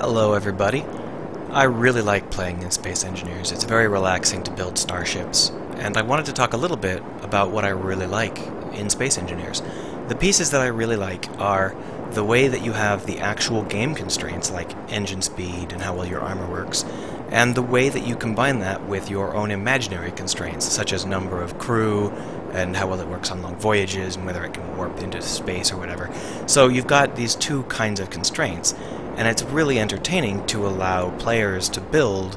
Hello everybody. I really like playing in Space Engineers. It's very relaxing to build starships, and I wanted to talk a little bit about what I really like in Space Engineers. The pieces that I really like are the way that you have the actual game constraints, like engine speed and how well your armor works, and the way that you combine that with your own imaginary constraints, such as number of crew, and how well it works on long voyages, and whether it can warp into space or whatever. So you've got these two kinds of constraints, and it's really entertaining to allow players to build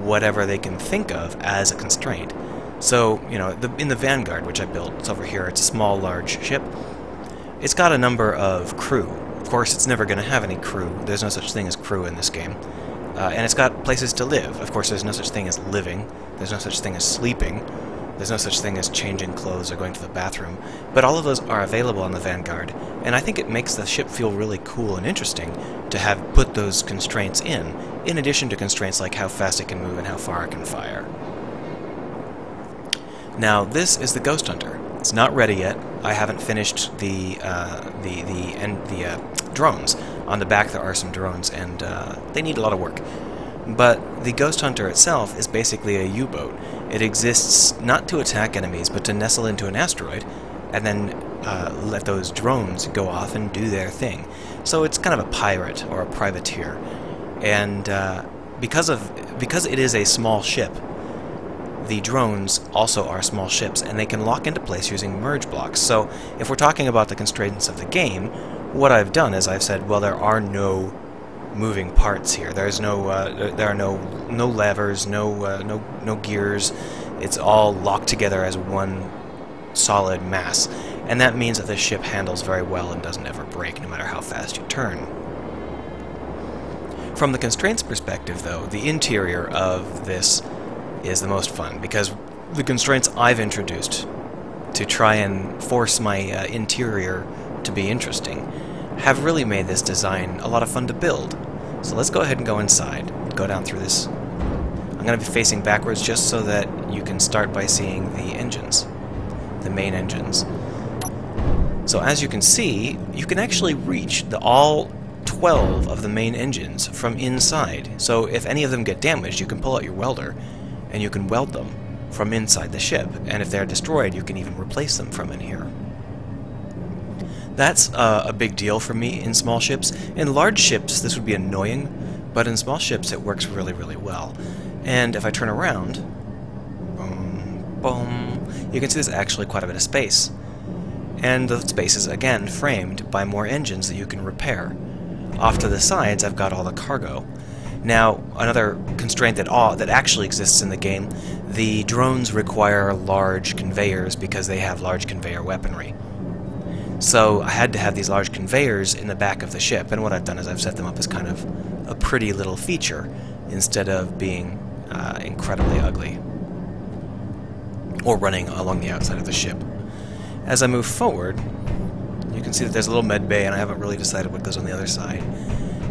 whatever they can think of as a constraint. So, you know, the, in the Vanguard, which I built, it's over here, it's a small, large ship. It's got a number of crew. Of course, it's never going to have any crew. There's no such thing as crew in this game. Uh, and it's got places to live. Of course, there's no such thing as living. There's no such thing as sleeping. There's no such thing as changing clothes or going to the bathroom, but all of those are available on the Vanguard, and I think it makes the ship feel really cool and interesting to have put those constraints in, in addition to constraints like how fast it can move and how far it can fire. Now, this is the Ghost Hunter. It's not ready yet. I haven't finished the uh, the the and the uh, drones. On the back there are some drones, and uh, they need a lot of work. But the Ghost Hunter itself is basically a U-boat. It exists not to attack enemies, but to nestle into an asteroid, and then uh, let those drones go off and do their thing. So it's kind of a pirate or a privateer. And uh, because of because it is a small ship, the drones also are small ships, and they can lock into place using merge blocks. So if we're talking about the constraints of the game, what I've done is I've said, well, there are no moving parts here. There's no, uh, there are no, no levers, no, uh, no, no gears. It's all locked together as one solid mass, and that means that the ship handles very well and doesn't ever break, no matter how fast you turn. From the constraints perspective, though, the interior of this is the most fun, because the constraints I've introduced to try and force my uh, interior to be interesting have really made this design a lot of fun to build. So let's go ahead and go inside, go down through this. I'm going to be facing backwards just so that you can start by seeing the engines, the main engines. So as you can see, you can actually reach the all 12 of the main engines from inside. So if any of them get damaged, you can pull out your welder and you can weld them from inside the ship. And if they're destroyed, you can even replace them from in here. That's uh, a big deal for me in small ships. In large ships, this would be annoying, but in small ships, it works really, really well. And if I turn around, boom, boom, you can see there's actually quite a bit of space. And the space is, again, framed by more engines that you can repair. Off to the sides, I've got all the cargo. Now, another constraint that, all, that actually exists in the game, the drones require large conveyors because they have large conveyor weaponry. So I had to have these large conveyors in the back of the ship, and what I've done is I've set them up as kind of a pretty little feature instead of being uh, incredibly ugly or running along the outside of the ship. As I move forward, you can see that there's a little med bay, and I haven't really decided what goes on the other side.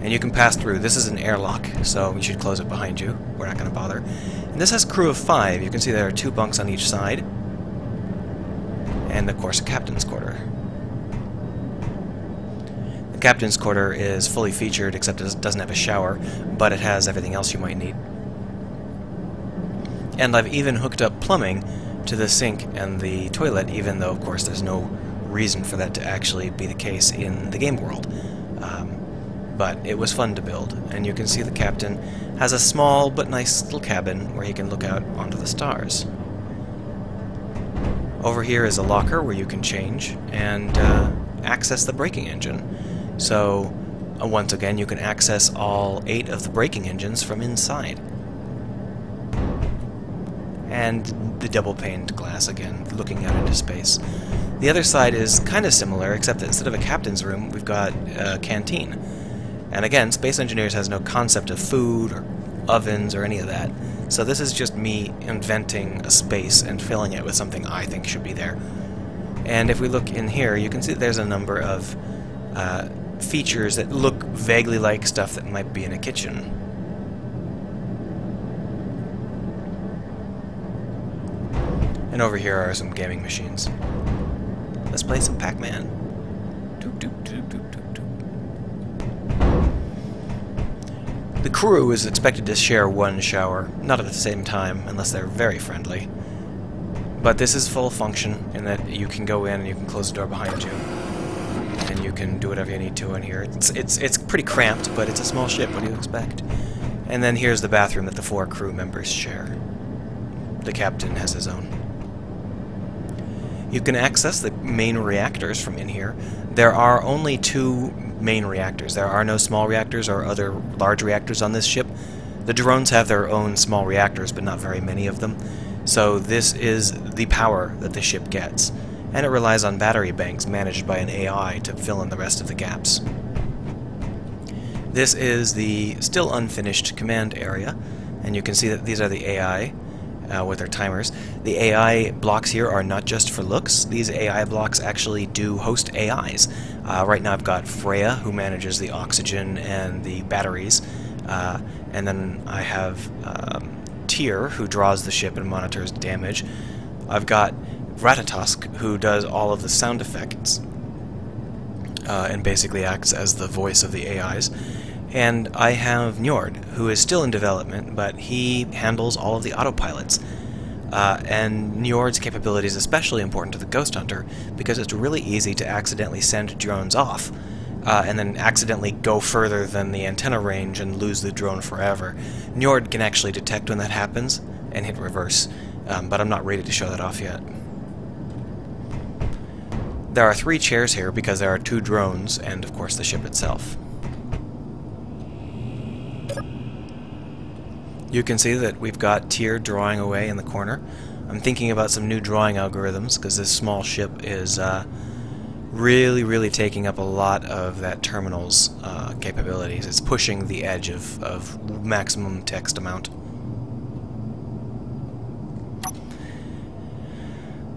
And you can pass through. This is an airlock, so you should close it behind you. We're not going to bother. And this has crew of five. You can see there are two bunks on each side. And, of course, a captain's quarter captain's quarter is fully featured, except it doesn't have a shower, but it has everything else you might need. And I've even hooked up plumbing to the sink and the toilet, even though, of course, there's no reason for that to actually be the case in the game world. Um, but it was fun to build, and you can see the captain has a small but nice little cabin where he can look out onto the stars. Over here is a locker where you can change and uh, access the braking engine. So, uh, once again, you can access all eight of the braking engines from inside. And the double-paned glass again, looking out into space. The other side is kind of similar, except that instead of a captain's room, we've got a canteen. And again, Space Engineers has no concept of food or ovens or any of that. So this is just me inventing a space and filling it with something I think should be there. And if we look in here, you can see there's a number of uh, features that look vaguely like stuff that might be in a kitchen. And over here are some gaming machines. Let's play some Pac-Man. The crew is expected to share one shower, not at the same time, unless they're very friendly. But this is full function in that you can go in and you can close the door behind you. You can do whatever you need to in here. It's, it's, it's pretty cramped, but it's a small ship, what do you expect? And then here's the bathroom that the four crew members share. The captain has his own. You can access the main reactors from in here. There are only two main reactors. There are no small reactors or other large reactors on this ship. The drones have their own small reactors, but not very many of them. So this is the power that the ship gets, and it relies on battery banks managed by an AI to fill in the rest of the gaps. This is the still unfinished command area, and you can see that these are the AI uh, with their timers. The AI blocks here are not just for looks, these AI blocks actually do host AIs. Uh, right now I've got Freya, who manages the oxygen and the batteries, uh, and then I have um, Tyr, who draws the ship and monitors damage. I've got Ratatosk, who does all of the sound effects uh, and basically acts as the voice of the AIs. And I have Njord, who is still in development, but he handles all of the autopilots. Uh, and Njord's capability is especially important to the Ghost Hunter because it's really easy to accidentally send drones off uh, and then accidentally go further than the antenna range and lose the drone forever. Njord can actually detect when that happens and hit reverse, um, but I'm not ready to show that off yet. There are three chairs here because there are two drones and, of course, the ship itself. You can see that we've got Tyr drawing away in the corner. I'm thinking about some new drawing algorithms because this small ship is uh, really, really taking up a lot of that terminal's uh, capabilities. It's pushing the edge of, of maximum text amount.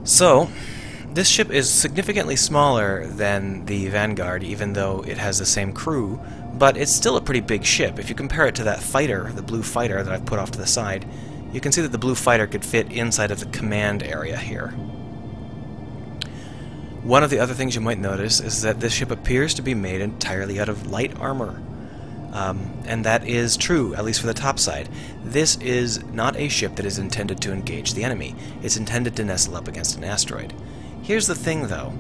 So, this ship is significantly smaller than the Vanguard, even though it has the same crew, but it's still a pretty big ship. If you compare it to that fighter, the blue fighter that I've put off to the side, you can see that the blue fighter could fit inside of the command area here. One of the other things you might notice is that this ship appears to be made entirely out of light armor. Um, and that is true, at least for the top side. This is not a ship that is intended to engage the enemy. It's intended to nestle up against an asteroid. Here's the thing, though.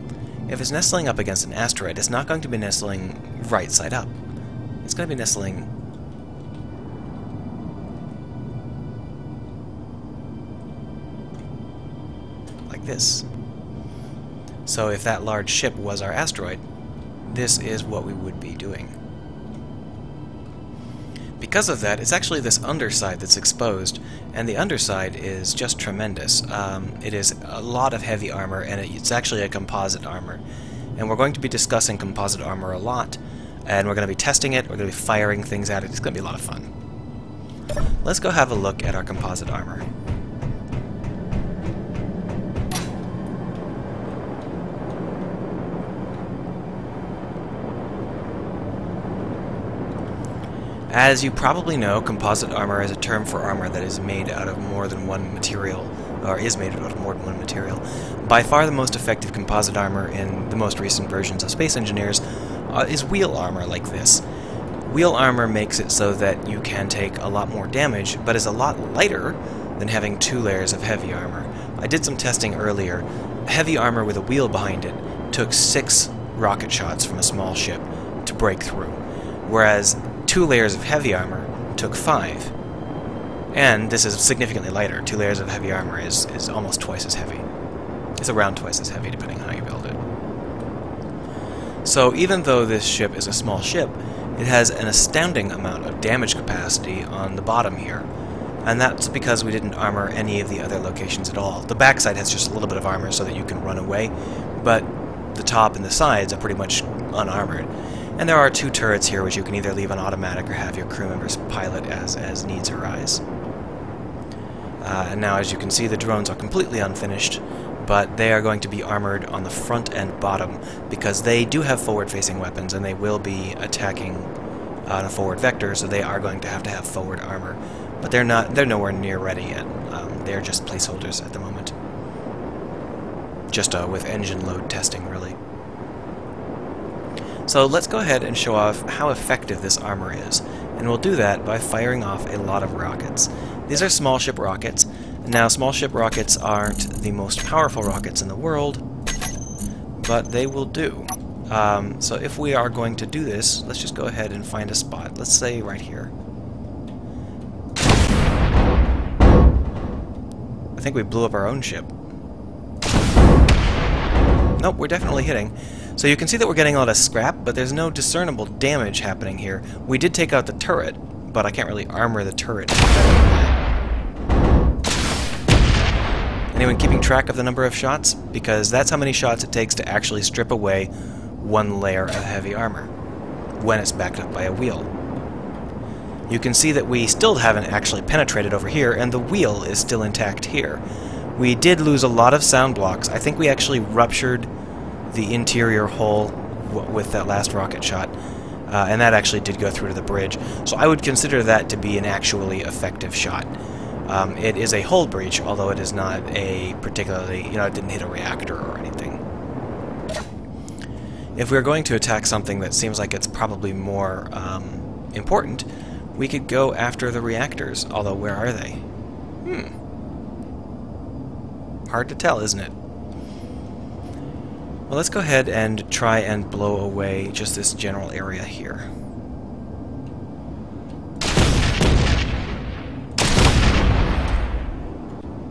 If it's nestling up against an asteroid, it's not going to be nestling right side up. It's going to be nestling like this. So if that large ship was our asteroid, this is what we would be doing. Because of that, it's actually this underside that's exposed, and the underside is just tremendous. Um, it is a lot of heavy armor, and it's actually a composite armor. And we're going to be discussing composite armor a lot, and we're going to be testing it, we're going to be firing things at it, it's going to be a lot of fun. Let's go have a look at our composite armor. As you probably know, composite armor is a term for armor that is made out of more than one material, or is made out of more than one material. By far the most effective composite armor in the most recent versions of Space Engineers uh, is wheel armor like this. Wheel armor makes it so that you can take a lot more damage, but is a lot lighter than having two layers of heavy armor. I did some testing earlier. Heavy armor with a wheel behind it took six rocket shots from a small ship to break through, whereas two layers of heavy armor took five. And this is significantly lighter. Two layers of heavy armor is, is almost twice as heavy. It's around twice as heavy, depending on how you build it. So even though this ship is a small ship, it has an astounding amount of damage capacity on the bottom here. And that's because we didn't armor any of the other locations at all. The backside has just a little bit of armor so that you can run away, but the top and the sides are pretty much unarmored. And there are two turrets here which you can either leave on automatic or have your crew members pilot as, as needs arise. Uh, and now as you can see the drones are completely unfinished, but they are going to be armored on the front and bottom because they do have forward-facing weapons and they will be attacking on a forward vector, so they are going to have to have forward armor. But they're not they're nowhere near ready yet. Um, they're just placeholders at the moment. Just uh, with engine load testing, really. So let's go ahead and show off how effective this armor is. And we'll do that by firing off a lot of rockets. These are small ship rockets. Now, small ship rockets aren't the most powerful rockets in the world, but they will do. Um, so if we are going to do this, let's just go ahead and find a spot. Let's say right here. I think we blew up our own ship. Nope, we're definitely hitting. So you can see that we're getting a lot of scrap, but there's no discernible damage happening here. We did take out the turret, but I can't really armor the turret. Anyone keeping track of the number of shots? Because that's how many shots it takes to actually strip away one layer of heavy armor when it's backed up by a wheel. You can see that we still haven't actually penetrated over here, and the wheel is still intact here. We did lose a lot of sound blocks. I think we actually ruptured the interior hull with that last rocket shot, uh, and that actually did go through to the bridge. So I would consider that to be an actually effective shot. Um, it is a hull breach, although it is not a particularly, you know, it didn't hit a reactor or anything. If we're going to attack something that seems like it's probably more um, important, we could go after the reactors, although where are they? Hmm. Hard to tell, isn't it? Well, let's go ahead and try and blow away just this general area here.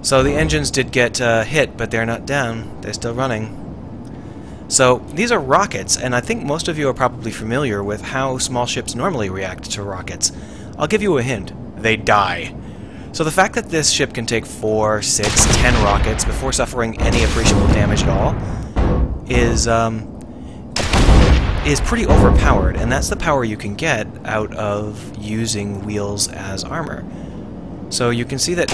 So the engines did get uh, hit, but they're not down. They're still running. So these are rockets, and I think most of you are probably familiar with how small ships normally react to rockets. I'll give you a hint. They die. So the fact that this ship can take 4, six, ten rockets before suffering any appreciable damage at all is, um, is pretty overpowered, and that's the power you can get out of using wheels as armor. So you can see that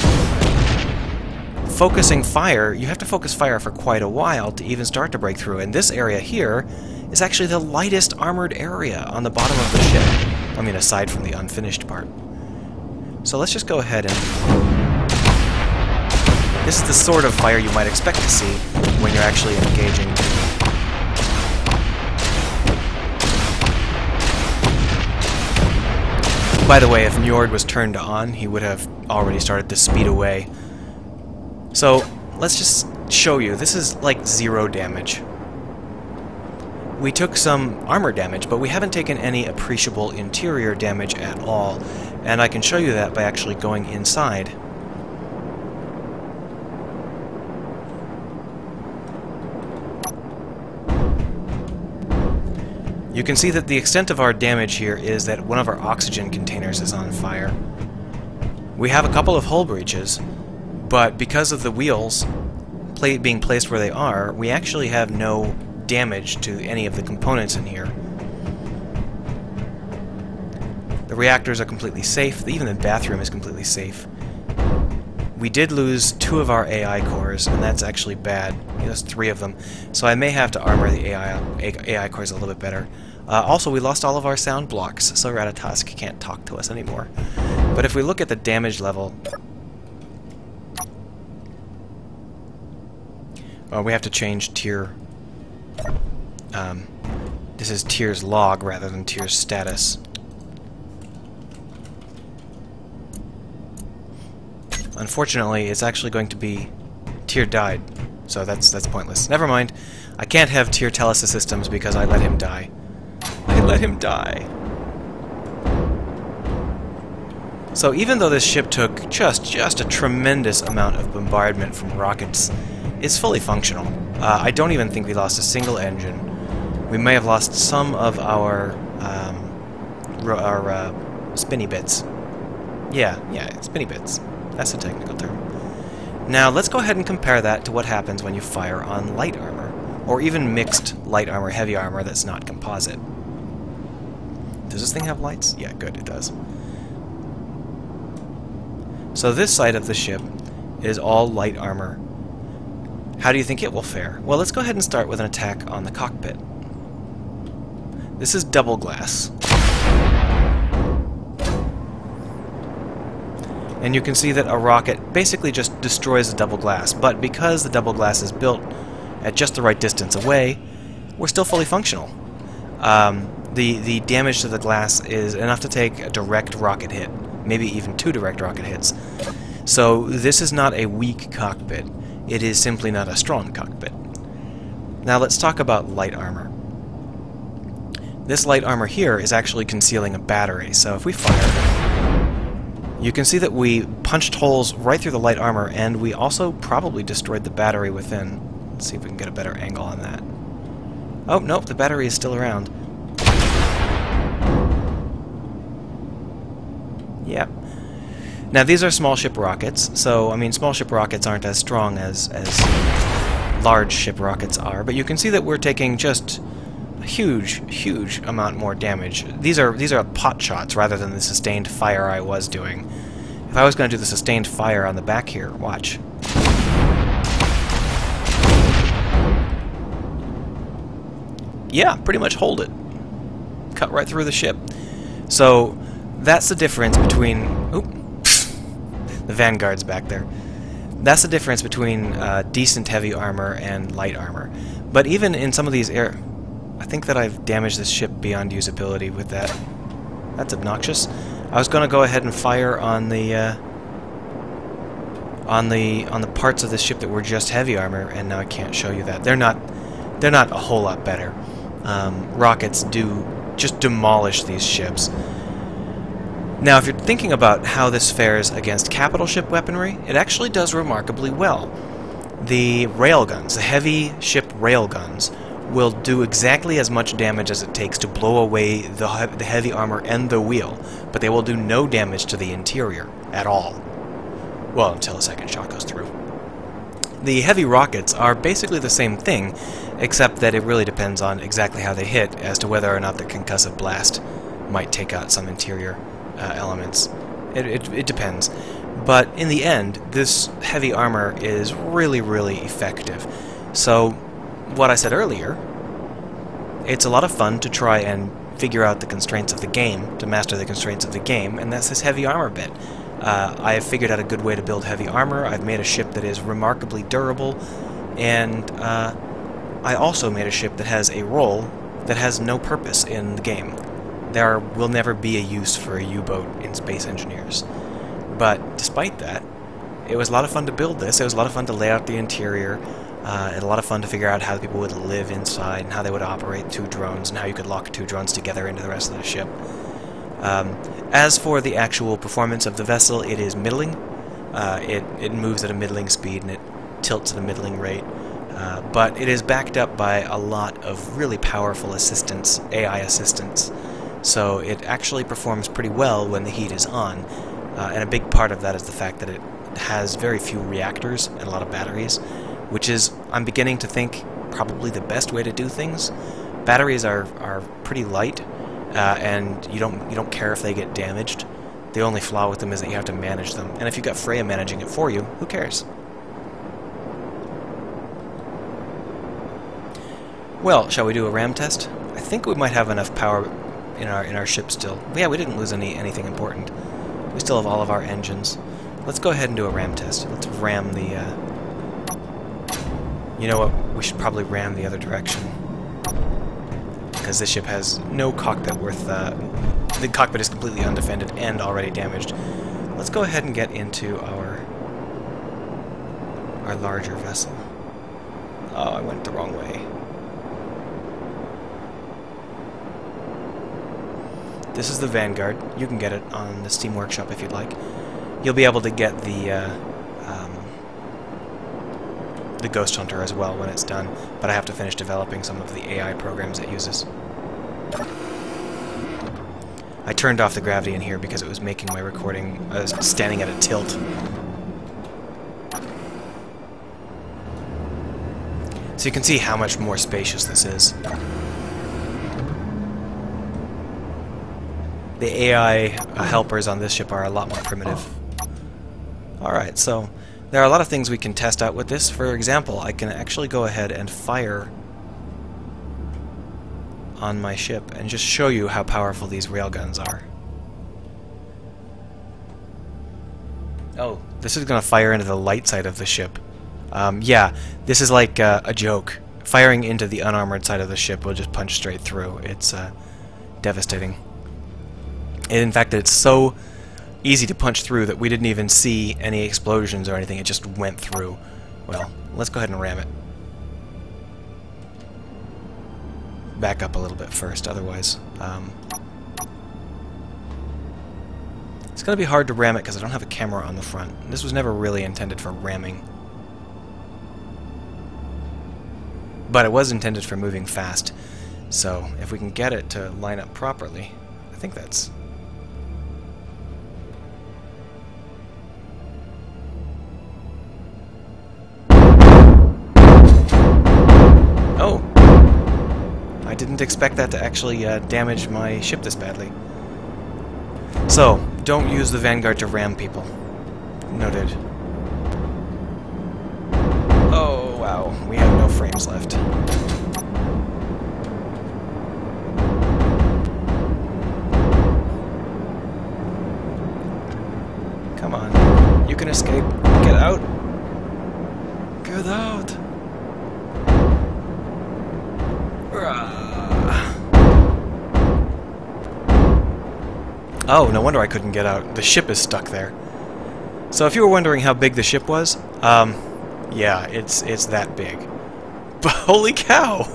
focusing fire, you have to focus fire for quite a while to even start to break through. And this area here is actually the lightest armored area on the bottom of the ship. I mean, aside from the unfinished part. So let's just go ahead and... This is the sort of fire you might expect to see when you're actually engaging By the way, if Njord was turned on, he would have already started to speed away. So, let's just show you. This is like zero damage. We took some armor damage, but we haven't taken any appreciable interior damage at all. And I can show you that by actually going inside. You can see that the extent of our damage here is that one of our oxygen containers is on fire. We have a couple of hull breaches, but because of the wheels being placed where they are, we actually have no damage to any of the components in here. The reactors are completely safe, even the bathroom is completely safe. We did lose two of our AI cores, and that's actually bad. That's three of them. So I may have to armor the AI, AI cores a little bit better. Uh, also, we lost all of our sound blocks, so Ratatosk can't talk to us anymore. But if we look at the damage level, Well, we have to change Tyr. Um, this is Tyr's log rather than Tyr's status. Unfortunately, it's actually going to be Tyr died, so that's that's pointless. Never mind. I can't have Tyr Telesys systems because I let him die. Let him die. So even though this ship took just just a tremendous amount of bombardment from rockets it's fully functional. Uh, I don't even think we lost a single engine. We may have lost some of our um, our uh, spinny bits. Yeah, yeah, spinny bits. That's the technical term. Now let's go ahead and compare that to what happens when you fire on light armor, or even mixed light armor, heavy armor that's not composite. Does this thing have lights? Yeah, good, it does. So this side of the ship is all light armor how do you think it will fare? Well, let's go ahead and start with an attack on the cockpit. This is double glass. And you can see that a rocket basically just destroys the double glass, but because the double glass is built at just the right distance away, we're still fully functional. Um, The, the damage to the glass is enough to take a direct rocket hit, maybe even two direct rocket hits. So this is not a weak cockpit. It is simply not a strong cockpit. Now let's talk about light armor. This light armor here is actually concealing a battery, so if we fire, you can see that we punched holes right through the light armor, and we also probably destroyed the battery within. Let's see if we can get a better angle on that. Oh, nope, the battery is still around. Yep. Now these are small ship rockets, so I mean small ship rockets aren't as strong as, as large ship rockets are, but you can see that we're taking just a huge, huge amount more damage. These are these are pot shots rather than the sustained fire I was doing. If I was going to do the sustained fire on the back here, watch. Yeah, pretty much hold it. Cut right through the ship. So, that's the difference between... Oop. the Vanguard's back there. That's the difference between uh, decent heavy armor and light armor. But even in some of these air... I think that I've damaged this ship beyond usability with that. That's obnoxious. I was going to go ahead and fire on the uh, on the on the parts of the ship that were just heavy armor, and now I can't show you that. They're not they're not a whole lot better. Um, rockets do just demolish these ships. Now, if you're thinking about how this fares against capital ship weaponry, it actually does remarkably well. The railguns, the heavy ship railguns, will do exactly as much damage as it takes to blow away the, he the heavy armor and the wheel, but they will do no damage to the interior at all. Well, until a second shot goes through. The heavy rockets are basically the same thing, except that it really depends on exactly how they hit as to whether or not the concussive blast might take out some interior uh, elements. It, it, it depends. But in the end, this heavy armor is really, really effective. So what I said earlier, it's a lot of fun to try and figure out the constraints of the game, to master the constraints of the game, and that's this heavy armor bit. Uh, I have figured out a good way to build heavy armor, I've made a ship that is remarkably durable, and uh, I also made a ship that has a role that has no purpose in the game. There will never be a use for a U-boat in Space Engineers. But despite that, it was a lot of fun to build this, it was a lot of fun to lay out the interior, uh, and a lot of fun to figure out how the people would live inside and how they would operate two drones and how you could lock two drones together into the rest of the ship. Um, as for the actual performance of the vessel, it is middling. Uh, it, it moves at a middling speed and it tilts at a middling rate. Uh, but it is backed up by a lot of really powerful assistance, AI assistance. So it actually performs pretty well when the heat is on. Uh, and a big part of that is the fact that it has very few reactors and a lot of batteries which is, I'm beginning to think, probably the best way to do things. Batteries are, are pretty light, uh, and you don't, you don't care if they get damaged. The only flaw with them is that you have to manage them. And if you've got Freya managing it for you, who cares? Well, shall we do a ram test? I think we might have enough power in our in our ship still. Yeah, we didn't lose any anything important. We still have all of our engines. Let's go ahead and do a ram test. Let's ram the uh, you know what? We should probably ram the other direction. Because this ship has no cockpit worth... Uh, the cockpit is completely undefended and already damaged. Let's go ahead and get into our... our larger vessel. Oh, I went the wrong way. This is the Vanguard. You can get it on the Steam Workshop if you'd like. You'll be able to get the... Uh, the Ghost Hunter as well when it's done, but I have to finish developing some of the AI programs it uses. I turned off the gravity in here because it was making my recording uh, standing at a tilt. So you can see how much more spacious this is. The AI uh, helpers on this ship are a lot more primitive. Alright, so there are a lot of things we can test out with this. For example, I can actually go ahead and fire on my ship and just show you how powerful these railguns are. Oh, this is going to fire into the light side of the ship. Um, yeah, this is like uh, a joke. Firing into the unarmored side of the ship will just punch straight through. It's uh, devastating. In fact, it's so easy to punch through that we didn't even see any explosions or anything. It just went through. Well, let's go ahead and ram it. Back up a little bit first, otherwise. Um, it's going to be hard to ram it because I don't have a camera on the front. This was never really intended for ramming. But it was intended for moving fast. So if we can get it to line up properly, I think that's Oh! I didn't expect that to actually uh, damage my ship this badly. So, don't use the Vanguard to ram people. Noted. Oh, wow. We have no frames left. Come on. You can escape. Get out. Get out. Oh, no wonder I couldn't get out. The ship is stuck there. So if you were wondering how big the ship was, um, yeah, it's it's that big. But holy cow!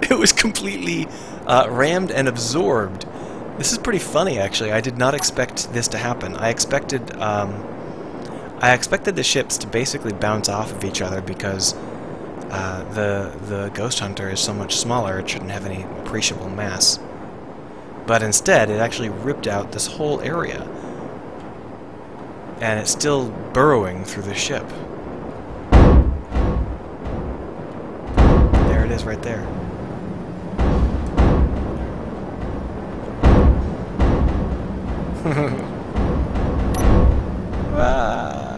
it was completely uh, rammed and absorbed. This is pretty funny, actually. I did not expect this to happen. I expected, um, I expected the ships to basically bounce off of each other because uh, the the Ghost Hunter is so much smaller. It shouldn't have any appreciable mass. But instead, it actually ripped out this whole area. And it's still burrowing through the ship. There it is right there. ah.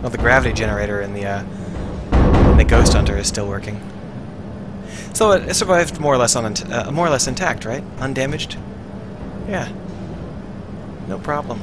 Well, the gravity generator in the, uh, in the Ghost Hunter is still working. So it, survived more or less on uh, more or less intact, right? Undamaged. Yeah. No problem.